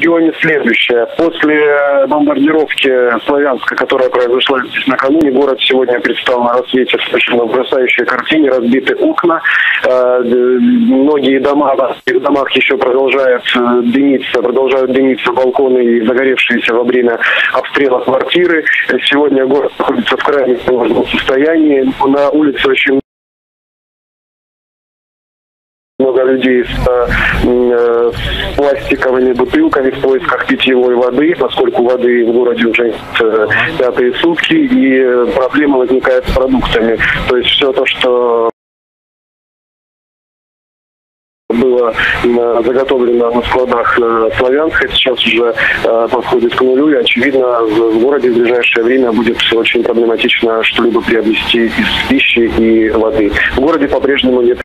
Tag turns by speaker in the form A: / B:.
A: регионе следующее. После бомбардировки Славянска, которая произошла здесь накануне, город сегодня предстал на рассвете в совершенно бросающей картине. Разбиты окна, э, многие дома, в домах еще продолжают э, дымиться, продолжают дымиться балконы и загоревшиеся во время обстрела квартиры. Сегодня город находится в крайне сложном состоянии. На улице очень много людей э, с пластиковыми бутылками в поисках питьевой воды, поскольку воды в городе уже э, пятые сутки, и проблема возникает с продуктами. То есть все то, что было э, заготовлено на складах э, Славянска, сейчас уже э, подходит к нулю, и, очевидно, в городе в ближайшее время будет очень проблематично что-либо приобрести из пищи и воды. В городе по-прежнему нет